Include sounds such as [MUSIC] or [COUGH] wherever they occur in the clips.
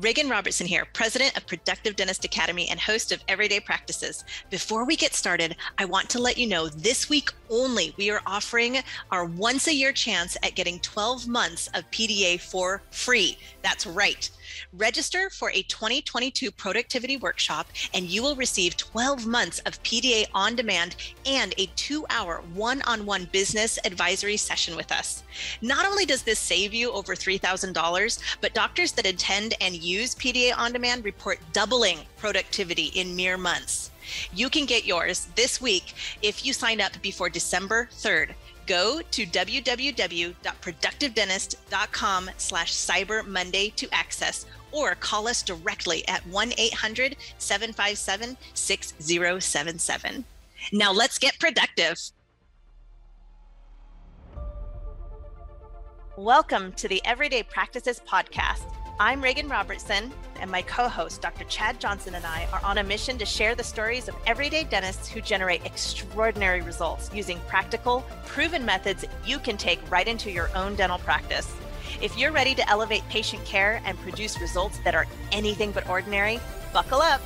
Reagan Robertson here, president of Productive Dentist Academy and host of Everyday Practices. Before we get started, I want to let you know this week only we are offering our once a year chance at getting 12 months of PDA for free. That's right. Register for a 2022 productivity workshop, and you will receive 12 months of PDA on demand and a two hour one on one business advisory session with us. Not only does this save you over $3,000, but doctors that attend and use PDA on demand report doubling productivity in mere months. You can get yours this week if you sign up before December 3rd go to www.productivedentist.com slash cyber monday to access or call us directly at 1-800-757-6077 now let's get productive. Welcome to the everyday practices podcast i'm reagan robertson and my co host, Dr. Chad Johnson, and I are on a mission to share the stories of everyday dentists who generate extraordinary results using practical, proven methods you can take right into your own dental practice. If you're ready to elevate patient care and produce results that are anything but ordinary, buckle up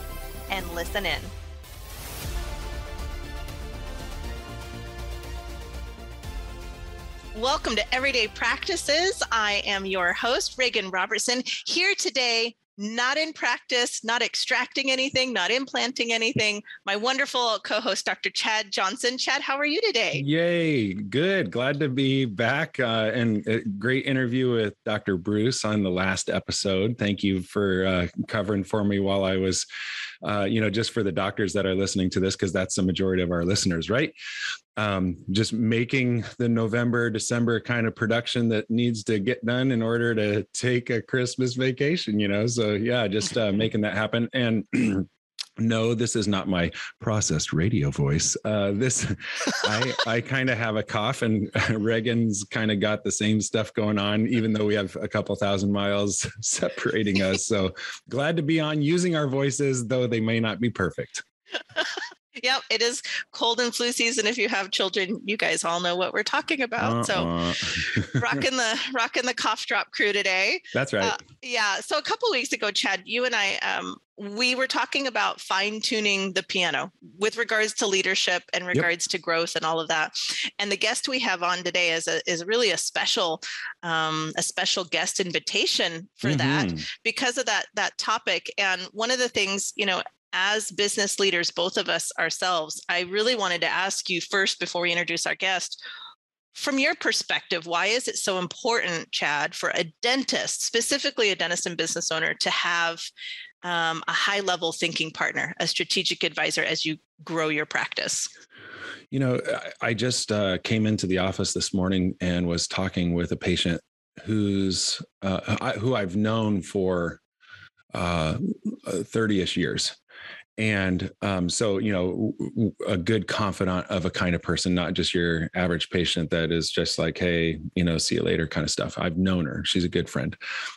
and listen in. Welcome to Everyday Practices. I am your host, Reagan Robertson, here today not in practice, not extracting anything, not implanting anything. My wonderful co host, Dr. Chad Johnson. Chad, how are you today? Yay, good. Glad to be back. Uh, and a great interview with Dr. Bruce on the last episode. Thank you for uh, covering for me while I was, uh, you know, just for the doctors that are listening to this, because that's the majority of our listeners, right? um, just making the November, December kind of production that needs to get done in order to take a Christmas vacation, you know? So, yeah, just uh, making that happen. And [CLEARS THROAT] no, this is not my processed radio voice. Uh, this, [LAUGHS] I, I kind of have a cough, and [LAUGHS] Reagan's kind of got the same stuff going on, even though we have a couple thousand miles [LAUGHS] separating us. So glad to be on using our voices, though they may not be perfect. Yep, it is cold and flu season. If you have children, you guys all know what we're talking about. Uh-uh. [LAUGHS] So, rocking the rocking the cough drop crew today. That's right. Uh, yeah. So a couple weeks ago, Chad, you and I, um, we were talking about fine tuning the piano with regards to leadership and regards yep. to growth and all of that. And the guest we have on today is a is really a special um, a special guest invitation for mm-hmm. that because of that that topic. And one of the things you know as business leaders, both of us ourselves, I really wanted to ask you first before we introduce our guest. From your perspective, why is it so important, Chad, for a dentist, specifically a dentist and business owner, to have um, a high level thinking partner, a strategic advisor as you grow your practice? You know, I just uh, came into the office this morning and was talking with a patient who's uh, who I've known for uh, 30ish years and um, so you know a good confidant of a kind of person not just your average patient that is just like hey you know see you later kind of stuff. I've known her. She's a good friend.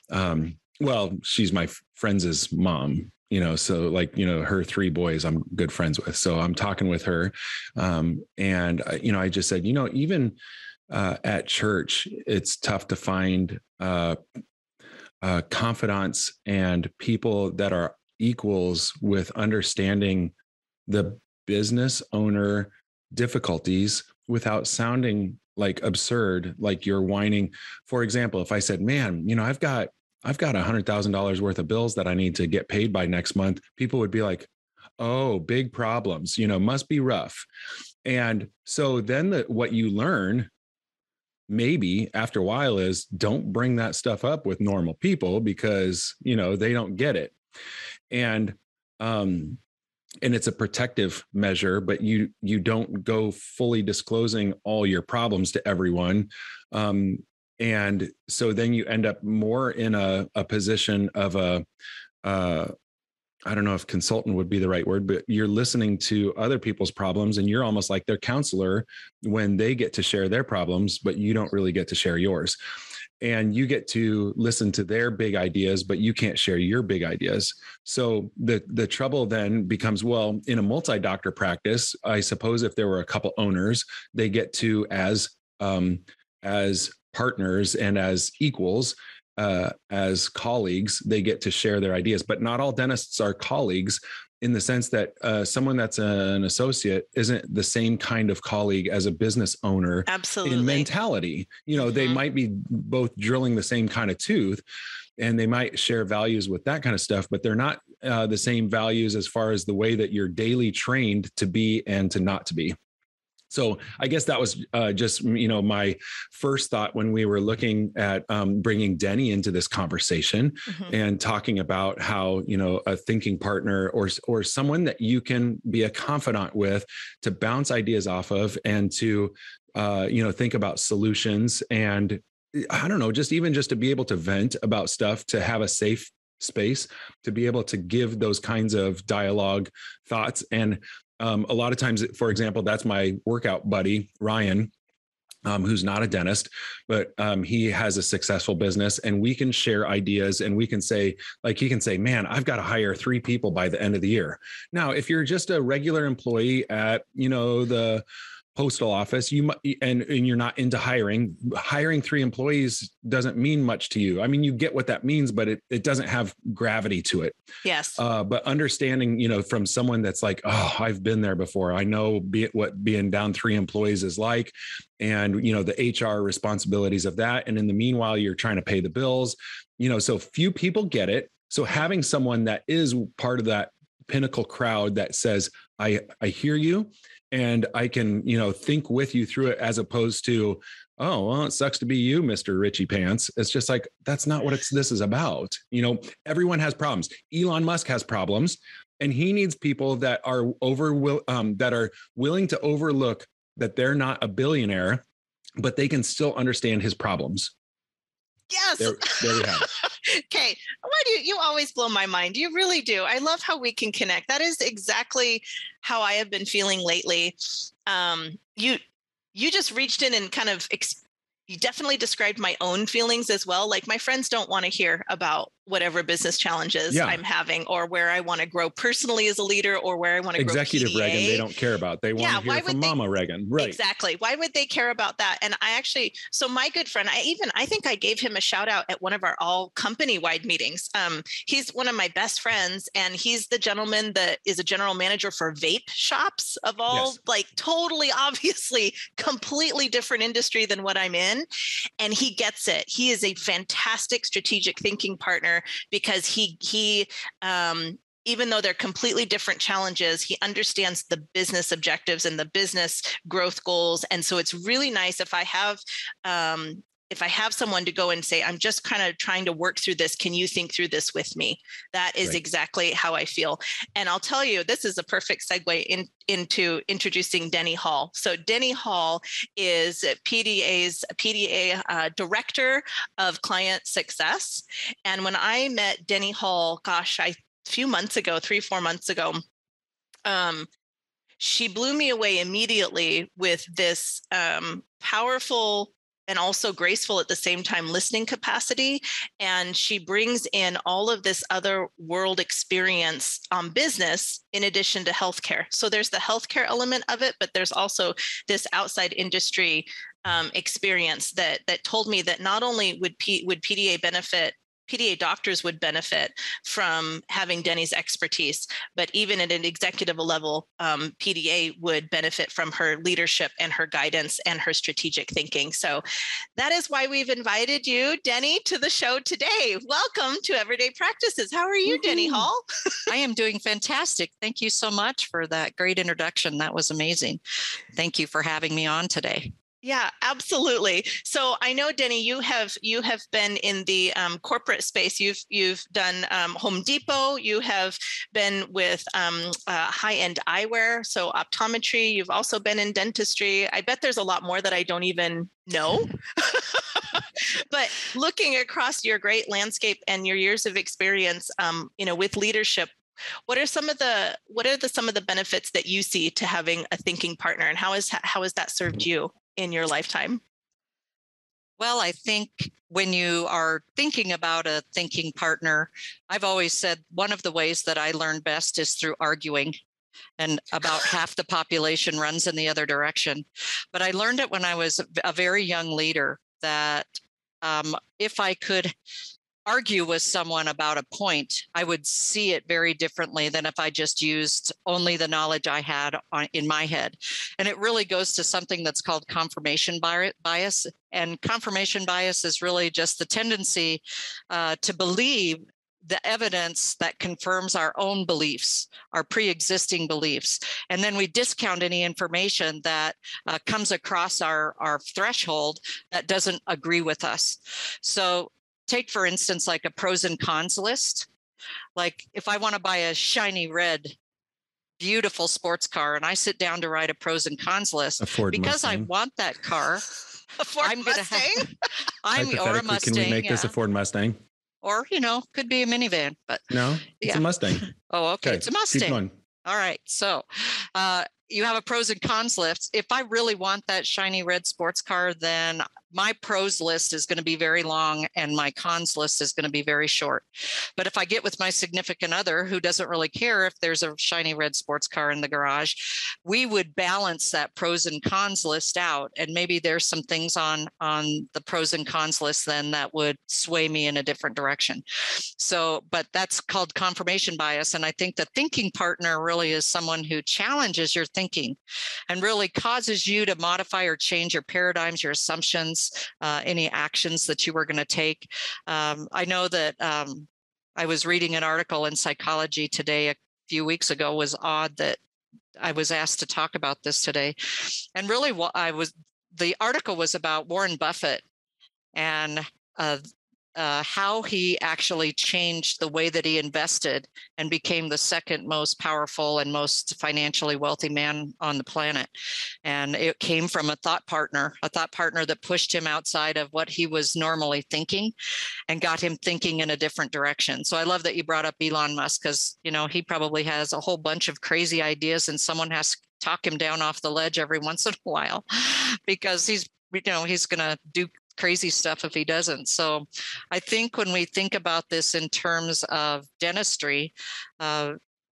Um, well she's my friend's mom you know so like you know her three boys i'm good friends with. So i'm talking with her um, and you know i just said you know even uh, at church it's tough to find uh, uh, confidants and people that are equals with understanding the business owner difficulties without sounding like absurd like you're whining. For example if i said man you know i've got i've got a hundred thousand dollars worth of bills that i need to get paid by next month people would be like oh big problems you know must be rough. And so then the, what you learn maybe after a while is don't bring that stuff up with normal people because you know they don't get it and um and it's a protective measure but you you don't go fully disclosing all your problems to everyone um and so then you end up more in a, a position of a uh I don't know if consultant would be the right word, but you're listening to other people's problems and you're almost like their counselor when they get to share their problems, but you don't really get to share yours and you get to listen to their big ideas but you can't share your big ideas so the the trouble then becomes well in a multi-doctor practice i suppose if there were a couple owners they get to as um as partners and as equals uh, as colleagues, they get to share their ideas. But not all dentists are colleagues in the sense that uh, someone that's an associate isn't the same kind of colleague as a business owner absolutely. in mentality. You know mm-hmm. they might be both drilling the same kind of tooth and they might share values with that kind of stuff but they're not uh, the same values as far as the way that you're daily trained to be and to not to be so I guess that was uh, just you know my first thought when we were looking at um, bringing Deni into this conversation mm-hmm. and talking about how you know a thinking partner or or someone that you can be a confidant with to bounce ideas off of and to uh, you know think about solutions and I don't know just even just to be able to vent about stuff to have a safe space to be able to give those kinds of dialogue thoughts and um, a lot of times, for example, that's my workout buddy, Ryan, um, who's not a dentist, but um, he has a successful business, and we can share ideas. And we can say, like, he can say, "Man, I've got to hire three people by the end of the year." Now, if you're just a regular employee at, you know, the postal office you and and you're not into hiring. Hiring three employees doesn't mean much to you. I mean you get what that means but it, it doesn't have gravity to it. Yes. Uh, but understanding you know from someone that's like oh i've been there before. I know be what being down three employees is like and you know the hr responsibilities of that. And in the meanwhile you're trying to pay the bills. You know so few people get it. So having someone that is part of that pinnacle crowd that says i i hear you and I can, you know, think with you through it as opposed to, oh, well, it sucks to be you, Mr. Richie Pants. It's just like, that's not what it's this is about. You know, everyone has problems. Elon Musk has problems and he needs people that are over um, that are willing to overlook that they're not a billionaire, but they can still understand his problems. Yes. There, there we have it. [LAUGHS] okay. Why do you, you always blow my mind? You really do. I love how we can connect. That is exactly how I have been feeling lately. Um, you, you just reached in and kind of ex- you definitely described my own feelings as well. Like my friends don't want to hear about whatever business challenges yeah. I'm having or where I want to grow personally as a leader or where I want to Executive grow. Executive Reagan, they don't care about. They want yeah, to hear from they, Mama Reagan. Right. Exactly. Why would they care about that? And I actually, so my good friend, I even, I think I gave him a shout out at one of our all company wide meetings. Um, he's one of my best friends and he's the gentleman that is a general manager for vape shops of all yes. like totally obviously completely different industry than what I'm in. And he gets it. He is a fantastic strategic thinking partner because he he um, even though they're completely different challenges, he understands the business objectives and the business growth goals. And so it's really nice if I have um, if I have someone to go and say, I'm just kind of trying to work through this, can you think through this with me? That is right. exactly how I feel. And I'll tell you, this is a perfect segue in, into introducing Deni Hall. So Deni Hall is PDA's PDA uh, Director of Client Success. And when I met Deni Hall, gosh, I, a few months ago, three, four months ago, um, she blew me away immediately with this um, powerful and also graceful at the same time listening capacity and she brings in all of this other world experience on business in addition to healthcare. So there's the healthcare element of it but there's also this outside industry um, experience that that told me that not only would P, would PDA benefit PDA doctors would benefit from having Deni's expertise, but even at an executive level, um, PDA would benefit from her leadership and her guidance and her strategic thinking. So that is why we've invited you, Deni, to the show today. Welcome to Everyday Practices. How are you, Deni Hall? [LAUGHS] I am doing fantastic. Thank you so much for that great introduction. That was amazing. Thank you for having me on today. Yeah, absolutely. So I know, Deni, you have you have been in the um, corporate space. You've you've done um, Home Depot. You have been with um, uh, high end eyewear, so optometry. You've also been in dentistry. I bet there's a lot more that I don't even know. [LAUGHS] [LAUGHS] but looking across your great landscape and your years of experience, um, you know, with leadership, what are some of the what are the some of the benefits that you see to having a thinking partner, and how is how has that served you? In your lifetime? Well, I think when you are thinking about a thinking partner, I've always said one of the ways that I learn best is through arguing. And about [LAUGHS] half the population runs in the other direction. But I learned it when I was a very young leader that um, if I could argue with someone about a point, I would see it very differently than if I just used only the knowledge I had on, in my head. And it really goes to something that's called confirmation bias. And confirmation bias is really just the tendency uh, to believe the evidence that confirms our own beliefs, our pre existing beliefs. And then we discount any information that uh, comes across our, our threshold that doesn't agree with us. So take for instance like a pros and cons list like if i want to buy a shiny red beautiful sports car and i sit down to write a pros and cons list because Mustang. i want that car [LAUGHS] i'm going to have [LAUGHS] i'm or a mustang can we make yeah. this a ford mustang or you know could be a minivan but no it's yeah. a mustang [LAUGHS] oh okay. okay. it's a mustang all right so uh, you have a pros and cons list. If I really want that shiny red sports car, then my pros list is going to be very long and my cons list is going to be very short. But if I get with my significant other who doesn't really care if there's a shiny red sports car in the garage, we would balance that pros and cons list out. And maybe there's some things on, on the pros and cons list then that would sway me in a different direction. So, but that's called confirmation bias. And I think the thinking partner really is someone who challenges your thinking and really causes you to modify or change your paradigms, your assumptions, uh, any actions that you were going to take. Um, I know that um, I was reading an article in Psychology Today a few weeks ago. Was odd that I was asked to talk about this today, and really, what I was the article was about Warren Buffett and uh, uh, how he actually changed the way that he invested and became the second most powerful and most financially wealthy man on the planet. And it came from a thought partner, a thought partner that pushed him outside of what he was normally thinking and got him thinking in a different direction. So I love that you brought up Elon Musk because, you know, he probably has a whole bunch of crazy ideas and someone has to talk him down off the ledge every [LAUGHS] once in a while because he's you know he's going to do crazy stuff if he doesn't. So I think when we think about this in terms of dentistry, uh,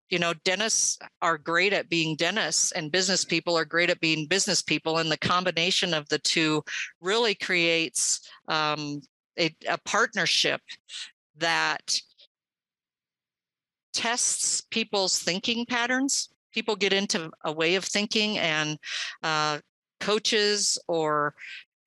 you know, dentists are great at being dentists, and business people are great at being business people. And the combination of the two really creates um, a, a partnership that tests people's thinking patterns. People get into a way of thinking, and uh, coaches or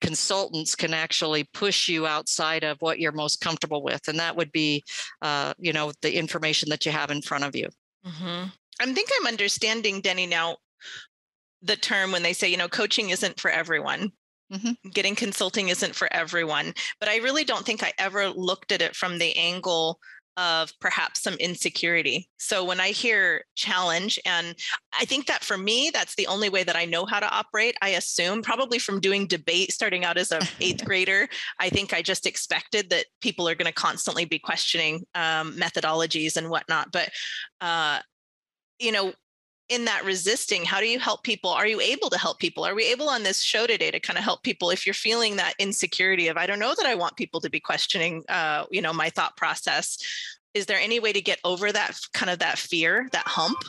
consultants can actually push you outside of what you're most comfortable with and that would be uh, you know the information that you have in front of you mm-hmm. i think i'm understanding deni now the term when they say you know coaching isn't for everyone mm-hmm. getting consulting isn't for everyone but i really don't think i ever looked at it from the angle of perhaps some insecurity. So when I hear challenge, and I think that for me, that's the only way that I know how to operate. I assume probably from doing debate starting out as a eighth [LAUGHS] grader, I think I just expected that people are going to constantly be questioning um, methodologies and whatnot. But uh, you know, in that resisting how do you help people are you able to help people are we able on this show today to kind of help people if you're feeling that insecurity of i don't know that i want people to be questioning uh, you know my thought process is there any way to get over that kind of that fear that hump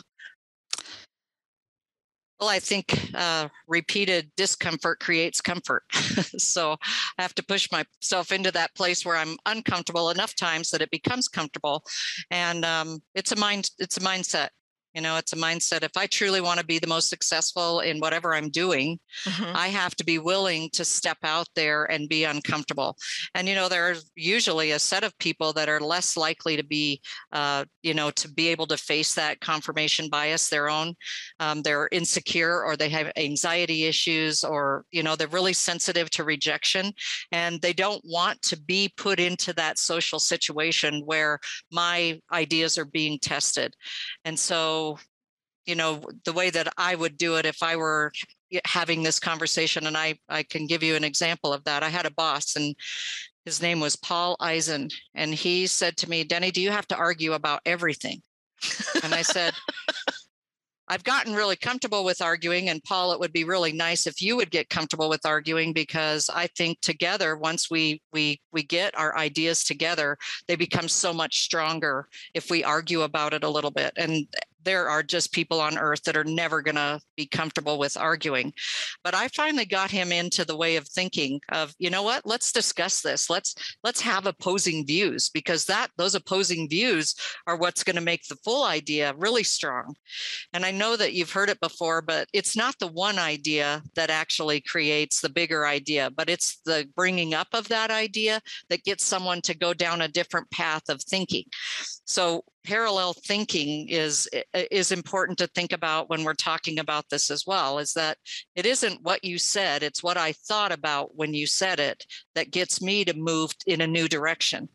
well, I think uh, repeated discomfort creates comfort. [LAUGHS] so I have to push myself into that place where I'm uncomfortable enough times that it becomes comfortable, and um, it's a mind it's a mindset. You know, it's a mindset. If I truly want to be the most successful in whatever I'm doing, mm-hmm. I have to be willing to step out there and be uncomfortable. And, you know, there's usually a set of people that are less likely to be, uh, you know, to be able to face that confirmation bias, their own. Um, they're insecure or they have anxiety issues or, you know, they're really sensitive to rejection and they don't want to be put into that social situation where my ideas are being tested. And so, you know the way that i would do it if i were having this conversation and i i can give you an example of that i had a boss and his name was paul eisen and he said to me deni do you have to argue about everything and i said [LAUGHS] I've gotten really comfortable with arguing. And Paul, it would be really nice if you would get comfortable with arguing because I think together, once we we we get our ideas together, they become so much stronger if we argue about it a little bit. And there are just people on earth that are never going to be comfortable with arguing. But I finally got him into the way of thinking of, you know what, let's discuss this. Let's let's have opposing views because that those opposing views are what's going to make the full idea really strong. And I know that you've heard it before, but it's not the one idea that actually creates the bigger idea, but it's the bringing up of that idea that gets someone to go down a different path of thinking. So parallel thinking is is important to think about when we're talking about this as well is that it isn't what you said it's what i thought about when you said it that gets me to move in a new direction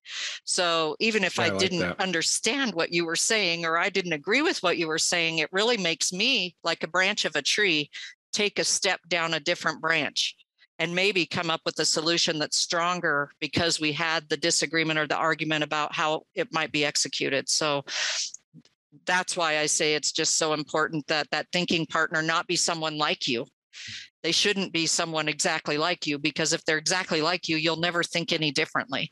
so even if i, I like didn't that. understand what you were saying or i didn't agree with what you were saying it really makes me like a branch of a tree take a step down a different branch and maybe come up with a solution that's stronger because we had the disagreement or the argument about how it might be executed. So that's why I say it's just so important that that thinking partner not be someone like you. They shouldn't be someone exactly like you because if they're exactly like you, you'll never think any differently.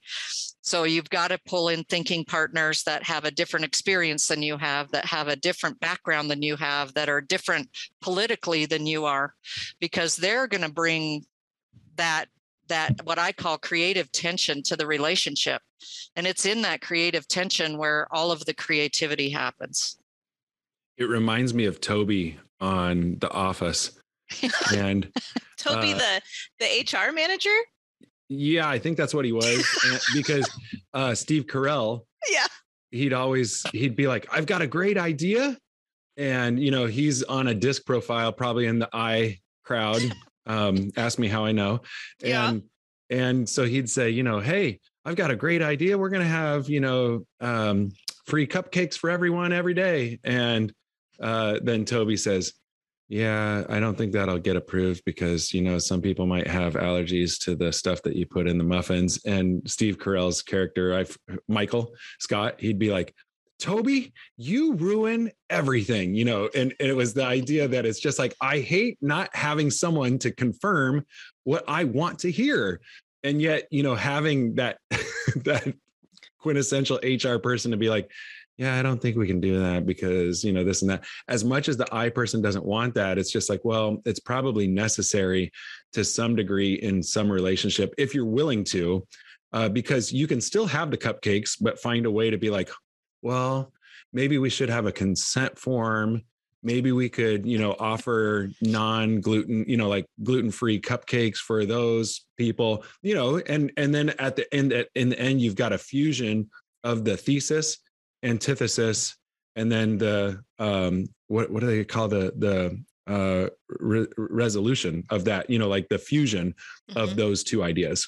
So you've got to pull in thinking partners that have a different experience than you have, that have a different background than you have, that are different politically than you are, because they're going to bring that that what I call creative tension to the relationship. And it's in that creative tension where all of the creativity happens. It reminds me of Toby on The Office. [LAUGHS] And Toby, uh, the the HR manager? Yeah, I think that's what he was. [LAUGHS] because uh, Steve Carell, yeah, he'd always he'd be like, I've got a great idea. And you know, he's on a disc profile, probably in the I crowd [LAUGHS] um, ask me how I know. And yeah. and so he'd say, you know, hey, I've got a great idea. We're gonna have, you know, um, free cupcakes for everyone every day. And uh, then Toby says, yeah, I don't think that'll get approved because you know some people might have allergies to the stuff that you put in the muffins. And Steve Carell's character, I Michael Scott, he'd be like, Toby, you ruin everything, you know. And, and, it was the idea that it's just like, I hate not having someone to confirm what I want to hear. And yet, you know, having that [LAUGHS] that quintessential HR person to be like, yeah, I don't think we can do that because, you know, this and that. As much as the I person doesn't want that, it's just like, well, it's probably necessary to some degree in some relationship if you're willing to. Uh, because you can still have the cupcakes, but find a way to be like, well, maybe we should have a consent form. Maybe we could, you know, offer non-gluten, you know, like gluten-free cupcakes for those people, you know, and and then at the end, at, in the end, you've got a fusion of the thesis, antithesis, and then the um, what what do they call the the uh, re- resolution of that? You know, like the fusion mm-hmm. of those two ideas.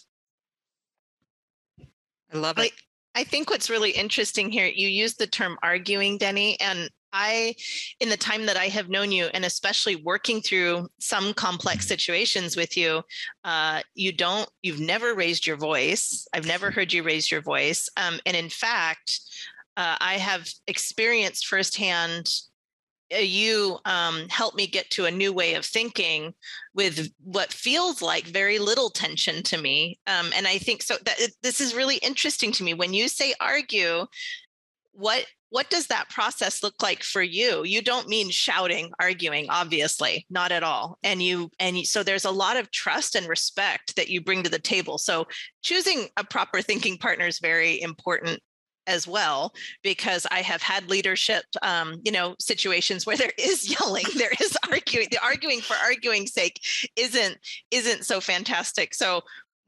I love it. I think what's really interesting here, you use the term arguing, Deni, and I, in the time that I have known you, and especially working through some complex situations with you, uh, you don't, you've never raised your voice. I've never heard you raise your voice. Um, and in fact, uh, I have experienced firsthand you um, helped me get to a new way of thinking with what feels like very little tension to me. Um, and I think so that it, this is really interesting to me. When you say argue, what what does that process look like for you you don't mean shouting arguing obviously not at all and you and you, so there's a lot of trust and respect that you bring to the table so choosing a proper thinking partner is very important as well because i have had leadership um, you know situations where there is [LAUGHS] yelling there is arguing the arguing for arguing's sake isn't isn't so fantastic. So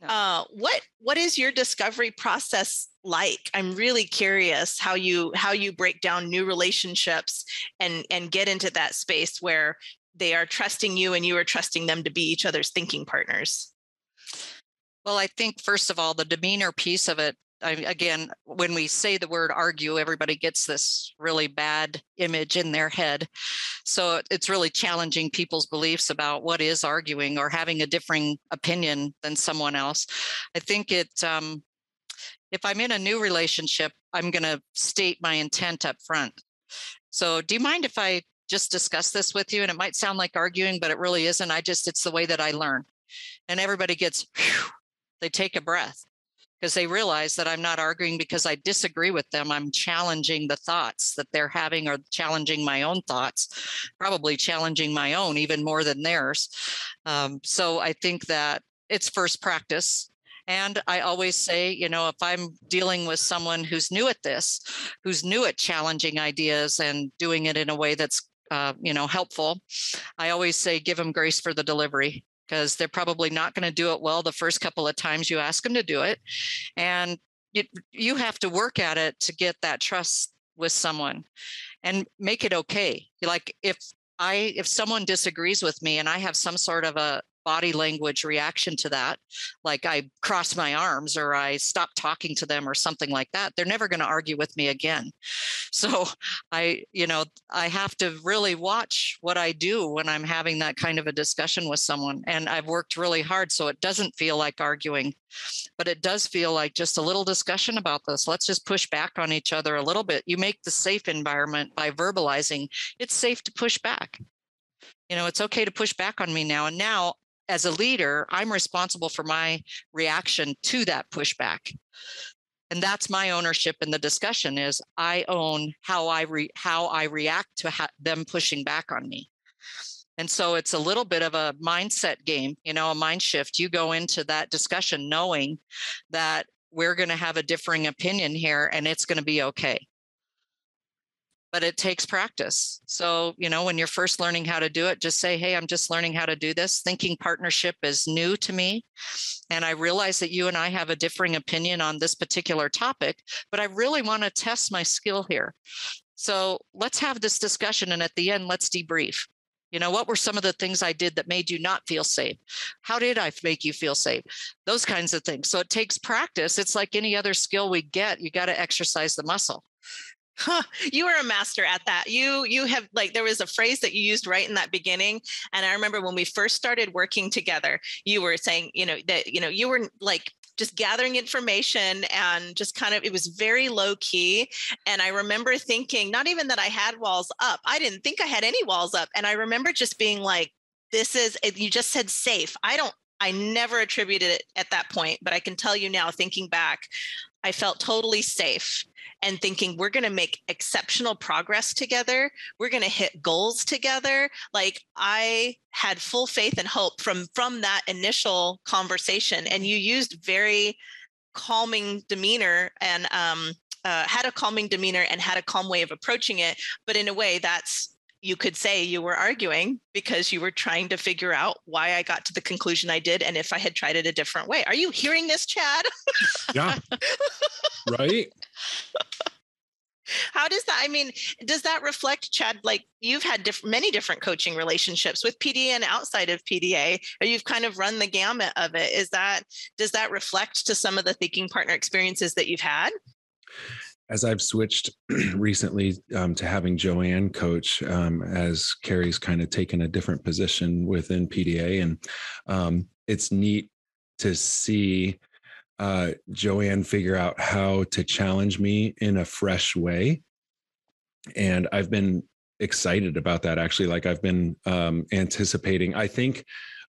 uh, what what is your discovery process like? I'm really curious how you how you break down new relationships and and get into that space where they are trusting you and you are trusting them to be each other's thinking partners. Well, I think first of all, the demeanor piece of it I, again, when we say the word argue, everybody gets this really bad image in their head. So it's really challenging people's beliefs about what is arguing or having a differing opinion than someone else. I think it, um, if I'm in a new relationship, I'm going to state my intent up front. So, do you mind if I just discuss this with you? And it might sound like arguing, but it really isn't. I just, it's the way that I learn. And everybody gets, whew, they take a breath because they realize that I'm not arguing because I disagree with them. I'm challenging the thoughts that they're having or challenging my own thoughts, probably challenging my own even more than theirs. Um, so I think that it's first practice. And I always say, you know, if I'm dealing with someone who's new at this, who's new at challenging ideas and doing it in a way that's, uh, you know, helpful, I always say, give them grace for the delivery because they're probably not going to do it well the first couple of times you ask them to do it. And you, you have to work at it to get that trust with someone and make it okay. Like if I if someone disagrees with me and I have some sort of a body language reaction to that, like I cross my arms or I stop talking to them or something like that, they're never going to argue with me again. [LAUGHS] So I, you know, I have to really watch what I do when I'm having that kind of a discussion with someone. And I've worked really hard so it doesn't feel like arguing, but it does feel like just a little discussion about this. Let's just push back on each other a little bit. You make the safe environment by verbalizing it's safe to push back you know it's okay to push back on me now and now as a leader, I'm responsible for my reaction to that pushback. And that's my ownership in the discussion is I own how I re, how I react to ha- them pushing back on me. And so it's a little bit of a mindset game, you know, a mind shift. You go into that discussion knowing that we're going to have a differing opinion here and it's going to be okay but it takes practice. So, you know, when you're first learning how to do it, just say, Hey, I'm just learning how to do this. Thinking partnership is new to me. And I realize that you and I have a differing opinion on this particular topic, but I really want to test my skill here. So let's have this discussion. And at the end, let's debrief. You know, what were some of the things I did that made you not feel safe? How did I make you feel safe? Those kinds of things. So it takes practice. It's like any other skill we get, you got to exercise the muscle. Huh, you were a master at that. You you have like there was a phrase that you used right in that beginning, and I remember when we first started working together, you were saying you know that you know you were like just gathering information and just kind of it was very low key and i remember thinking not even that i had walls up i didn't think i had any walls up and i remember just being like this is you just said safe i don't i never attributed it at that point but i can tell you now thinking back i felt totally safe and thinking we're going to make exceptional progress together. We're going to hit goals together. Like i had full faith and hope from from that initial conversation. And you used very calming demeanor and um, uh, had a calming demeanor and had a calm way of approaching it. But in a way that's you could say you were arguing because you were trying to figure out why I got to the conclusion I did and if I had tried it a different way. Are you hearing this, Chad? yeah. [LAUGHS] right. How does that? I mean, does that reflect, Chad? Like you've had diff- many different coaching relationships with PDA and outside of PDA, or you've kind of run the gamut of it. Is that does that reflect to some of the thinking partner experiences that you've had? As I've switched [CLEARS THROAT] recently um, to having Joanne coach, um, as Carrie's kind of taken a different position within PDA, and um, it's neat to see uh, Joanne figure out how to challenge me in a fresh way, and I've been excited about that. Actually, like I've been um, anticipating. I think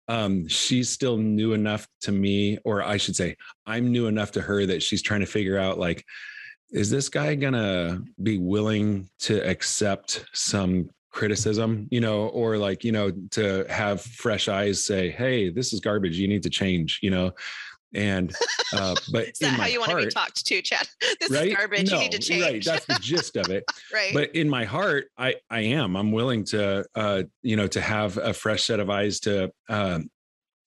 um, she's still new enough to me, or I should say, I'm new enough to her that she's trying to figure out like is this guy gonna be willing to accept some criticism you know or like you know to have fresh eyes say hey this is garbage. You need to change you know? And uh [LAUGHS] but is that how you heart, want to be talked to chad? [LAUGHS] This right? is garbage. No, you need to change right. that's the gist of it. [LAUGHS] Right. But in my heart i i am. I'm willing to uh you know to have a fresh set of eyes to um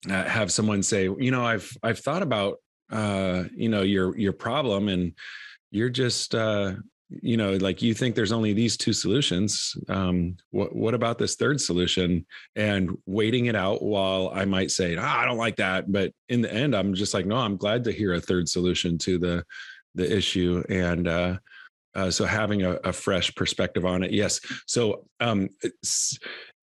uh, have someone say you know i've i've thought about uh you know your your problem and you're just uh you know like you think there's only these two solutions um what what about this third solution and waiting it out while i might say oh, i don't like that but in the end i'm just like no i'm glad to hear a third solution to the the issue and uh uh, so having a, a, fresh perspective on it, yes. So um,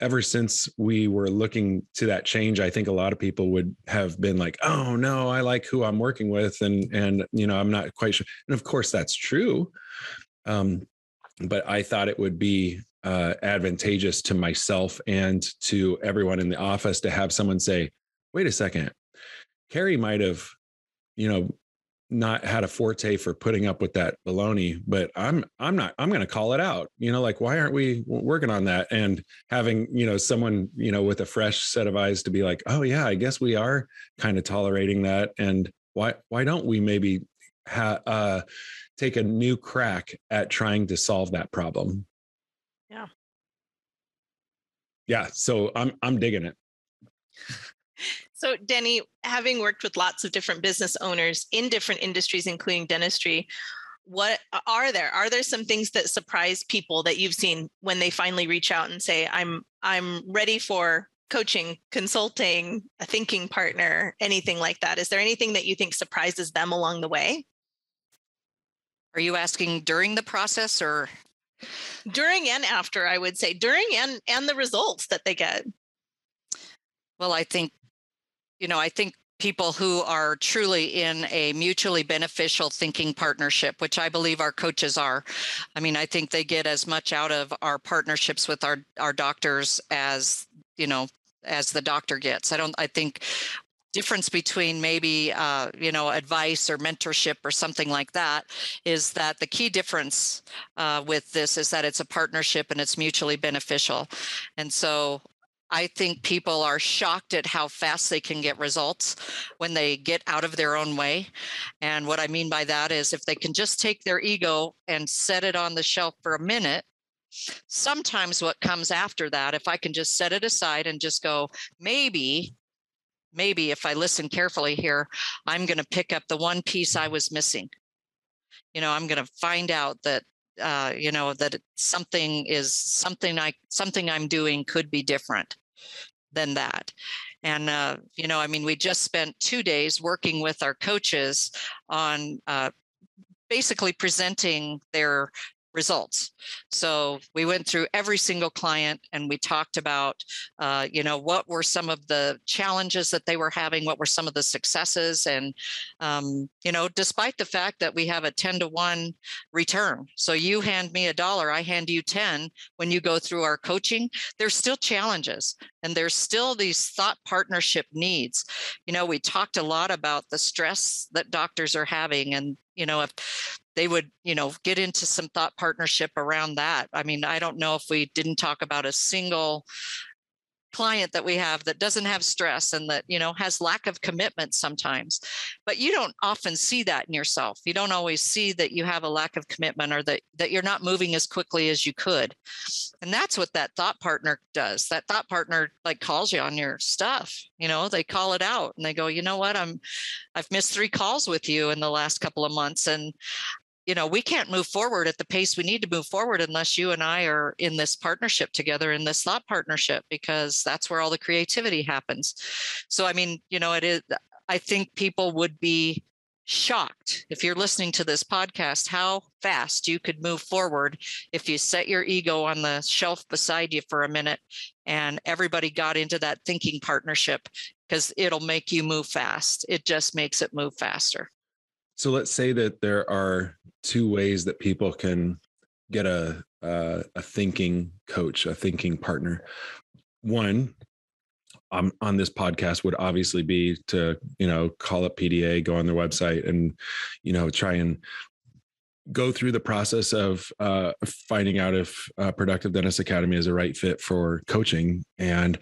ever since we were looking to that change, I think a lot of people would have been like, "Oh no, I like who I'm working with," and and you know I'm not quite sure. And of course that's true, um, but I thought it would be uh, advantageous to myself and to everyone in the office to have someone say, "Wait a second, Carrie might have." You know, not had a forte for putting up with that baloney, but I'm I'm not I'm going to call it out. You know, like why aren't we working on that? And having you know someone you know with a fresh set of eyes to be like, oh yeah, I guess we are kind of tolerating that, and why why don't we maybe ha- uh, take a new crack at trying to solve that problem? Yeah. Yeah. So I'm I'm digging it. [LAUGHS] So, Deni, having worked with lots of different business owners in different industries, including dentistry, what are there? Are there some things that surprise people that you've seen when they finally reach out and say, "I'm I'm ready for coaching, consulting, a thinking partner, anything like that?" Is there anything that you think surprises them along the way? Are you asking during the process or during and after? I would say during and and the results that they get. Well, I think you know, I think people who are truly in a mutually beneficial thinking partnership, which I believe our coaches are. I mean, I think they get as much out of our partnerships with our our doctors as you know as the doctor gets. I don't. I think difference between maybe uh, you know advice or mentorship or something like that is that the key difference uh, with this is that it's a partnership and it's mutually beneficial and so I think people are shocked at how fast they can get results when they get out of their own way. And what I mean by that is if they can just take their ego and set it on the shelf for a minute, sometimes what comes after that, if I can just set it aside and just go, maybe, maybe if I listen carefully here, I'm going to pick up the one piece I was missing. You know, I'm going to find out that uh, you know that something is something i something i'm doing could be different than that. And, uh, you know, I mean, we just spent two days working with our coaches on uh, basically presenting their results. So we went through every single client and we talked about, uh, you know, what were some of the challenges that they were having, what were some of the successes, and um, you know, despite the fact that we have a ten to one return, so you hand me a dollar, I hand you ten. When you go through our coaching, there's still challenges and there's still these thought partnership needs. You know, we talked a lot about the stress that doctors are having and you know if they would you know get into some thought partnership around that. I mean i don't know if we didn't talk about a single client that we have that doesn't have stress and that you know has lack of commitment sometimes. But you don't often see that in yourself. You don't always see that you have a lack of commitment or that that you're not moving as quickly as you could. And that's what that thought partner does. That thought partner like calls you on your stuff you know they call it out and they go you know what? I'm i've missed three calls with you in the last couple of months and you know we can't move forward at the pace we need to move forward unless you and i are in this partnership together in this thought partnership because that's where all the creativity happens. So i mean you know it is i think people would be shocked if you're listening to this podcast how fast you could move forward if you set your ego on the shelf beside you for a minute and everybody got into that thinking partnership because it'll make you move fast. It just makes it move faster so let's say that there are two ways that people can get a a, a thinking coach, a thinking partner. One um, on this podcast would obviously be to you know call up PDA, go on their website, and you know try and go through the process of uh, finding out if uh, Productive Dentist Academy is a right fit for coaching. And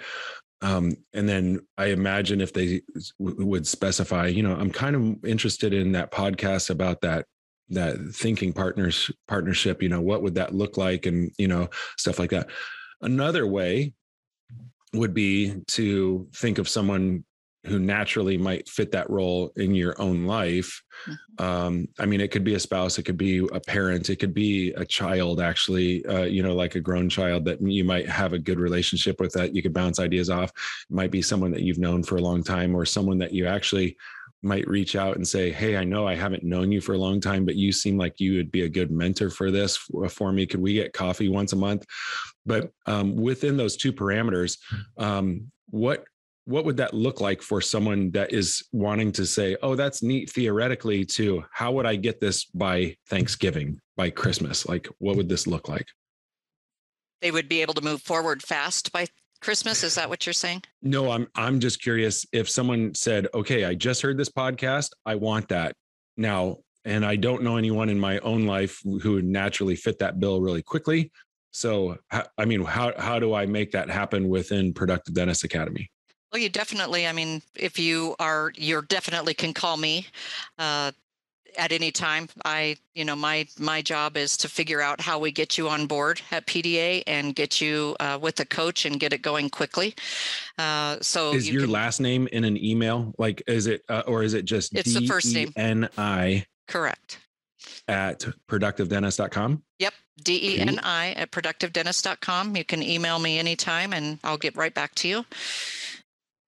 um, and then I imagine if they w- would specify, you know, I'm kind of interested in that podcast about that that thinking partners partnership. You know, what would that look like, and you know, stuff like that. Another way would be to think of someone who naturally might fit that role in your own life. Mm-hmm. Um, I mean, it could be a spouse, it could be a parent, it could be a child, actually, uh, you know, like a grown child that you might have a good relationship with that you could bounce ideas off. It might be someone that you've known for a long time or someone that you actually might reach out and say, Hey, I know I haven't known you for a long time, but you seem like you would be a good mentor for this for me. Could we get coffee once a month? But um, within those two parameters, um, what what would that look like for someone that is wanting to say, oh, that's neat theoretically, to how would I get this by Thanksgiving, by Christmas? Like, what would this look like? They would be able to move forward fast by Christmas. Is that what you're saying? No, I'm I'm just curious if someone said, okay, I just heard this podcast. I want that. now, and I don't know anyone in my own life who would naturally fit that bill really quickly. So, I mean, how how do I make that happen within Productive Dentist Academy? Well, you definitely. I mean, if you are, you're definitely can call me. Uh, at any time. I you know my my job is to figure out how we get you on board at pda and get you uh, with a coach and get it going quickly. Uh, so is you your can, last name in an email? Like is it uh, or is it just it's D-E-N-I the first name. N-i correct. at productivedentist.com yep d-e-n-i at productivedentist.com you can email me anytime and i'll get right back to you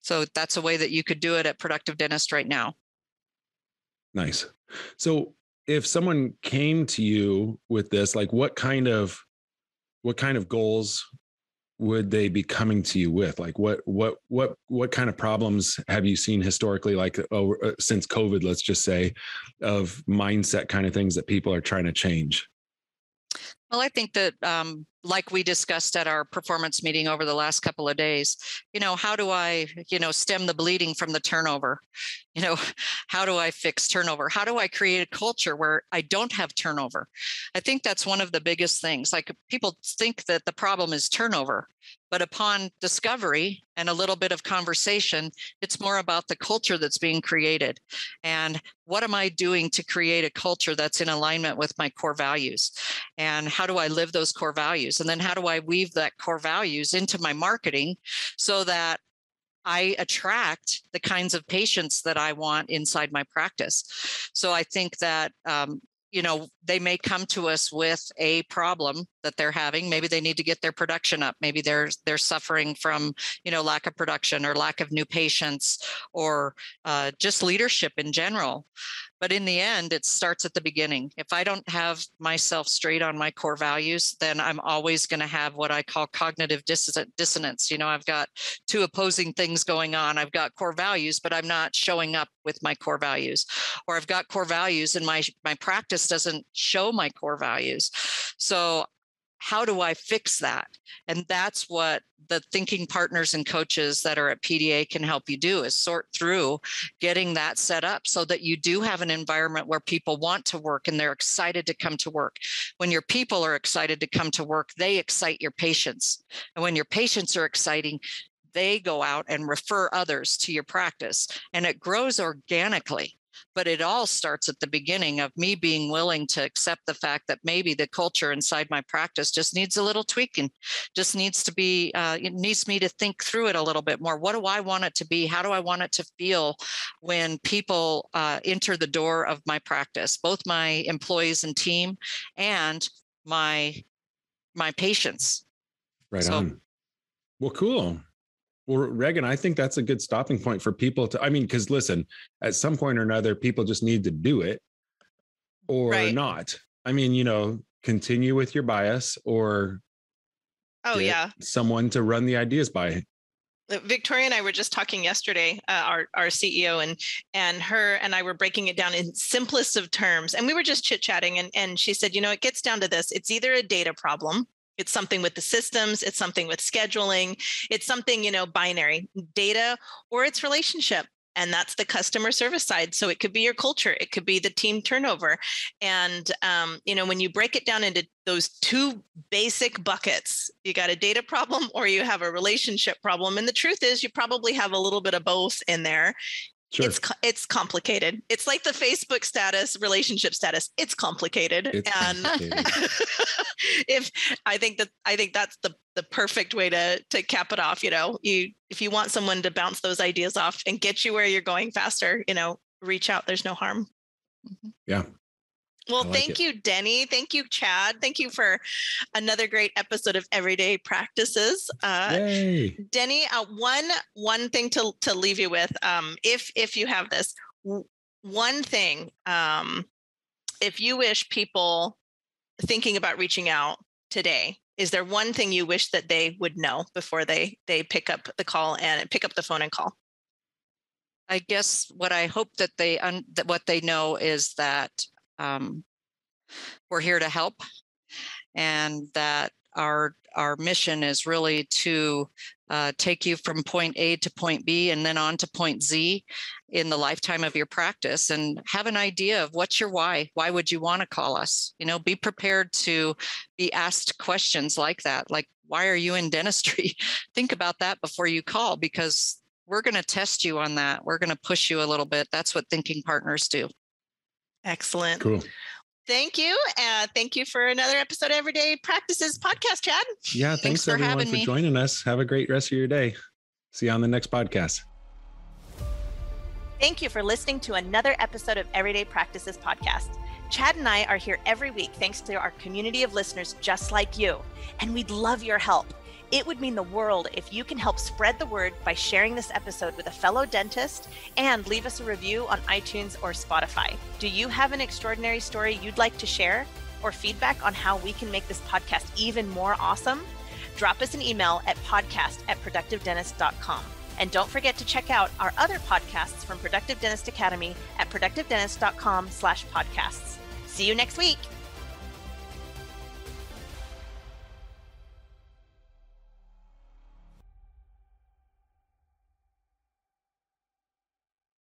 so that's a way that you could do it at productive dentist right now nice so if someone came to you with this, like what kind of what kind of goals would they be coming to you with? Like what what what what kind of problems have you seen historically, like oh, since COVID, let's just say, of mindset kind of things that people are trying to change? Well, I think that, um, like we discussed at our performance meeting over the last couple of days, you know, how do I, you know, stem the bleeding from the turnover? You know, [LAUGHS] how do I fix turnover? How do I create a culture where I don't have turnover? I think that's one of the biggest things. Like people think that the problem is turnover, but upon discovery and a little bit of conversation, it's more about the culture that's being created. And what am I doing to create a culture that's in alignment with my core values? And how do I live those core values? And then how do I weave that core values into my marketing so that I attract the kinds of patients that I want inside my practice. So I think that um, you know they may come to us with a problem that they're having. Maybe they need to get their production up. Maybe they're they're suffering from you know lack of production or lack of new patients or uh, just leadership in general but in the end it starts at the beginning. If i don't have myself straight on my core values then i'm always going to have what i call cognitive dissonance. You know i've got two opposing things going on. I've got core values but i'm not showing up with my core values. Or i've got core values and my my practice doesn't show my core values. So how do I fix that? And that's what the thinking partners and coaches that are at PDA can help you do is sort through getting that set up so that you do have an environment where people want to work and they're excited to come to work. When your people are excited to come to work, they excite your patients. And when your patients are exciting, they go out and refer others to your practice and it grows organically but it all starts at the beginning of me being willing to accept the fact that maybe the culture inside my practice just needs a little tweaking just needs to be uh, it needs me to think through it a little bit more. What do i want it to be? How do i want it to feel when people uh, enter the door of my practice both my employees and team and my my patients? Right so, on. Well cool well, Regan, I think that's a good stopping point for people to, I mean, because listen, at some point or another, people just need to do it or right. not. I mean, you know, continue with your bias or oh yeah someone to run the ideas by uh, Victoria and I were just talking yesterday, uh, our our CEO and and her and I were breaking it down in simplest of terms, and we were just chit chatting, and and she said, you know, it gets down to this: it's either a data problem, it's something with the systems it's something with scheduling it's something you know binary data or it's relationship and that's the customer service side so it could be your culture it could be the team turnover and um, you know when you break it down into those two basic buckets you got a data problem or you have a relationship problem and the truth is you probably have a little bit of both in there Sure. It's it's complicated. It's like the Facebook status, relationship status. It's complicated, it's and complicated. [LAUGHS] if I think that I think that's the the perfect way to to cap it off. You know, you if you want someone to bounce those ideas off and get you where you're going faster, you know, reach out. There's no harm. Yeah, well, like thank it. you, Deni. Thank you, Chad. Thank you for another great episode of Everyday Practices. Uh, Deni, uh, one one thing to to leave you with, um, if if you have this, one thing, um, if you wish people thinking about reaching out today, is there one thing you wish that they would know before they they pick up the call and pick up the phone and call? I guess what I hope that they un- that what they know is that um, we're here to help and that our our mission is really to uh, take you from point A to point B and then on to point Z in the lifetime of your practice and have an idea of what's your why. Why would you want to call us? You know, be prepared to be asked questions like that, like, why are you in dentistry? [LAUGHS] Think about that before you call because we're going to test you on that. We're going to push you a little bit. That's what thinking partners do. Excellent. Cool. Thank you. Uh, thank you for another episode of Everyday Practices podcast, Chad. Yeah, thanks, Thanks for everyone for me. joining us. Have a great rest of your day. See you on the next podcast. Thank you for listening to another episode of Everyday Practices podcast. Chad and I are here every week thanks to our community of listeners just like you, and we'd love your help. It would mean the world if you can help spread the word by sharing this episode with a fellow dentist and leave us a review on iTunes or Spotify. Do you have an extraordinary story you'd like to share or feedback on how we can make this podcast even more awesome? Drop us an email at podcast at productivedentist.com. And don't forget to check out our other podcasts from Productive Dentist Academy at productivedentist.com slash podcasts. See you next week.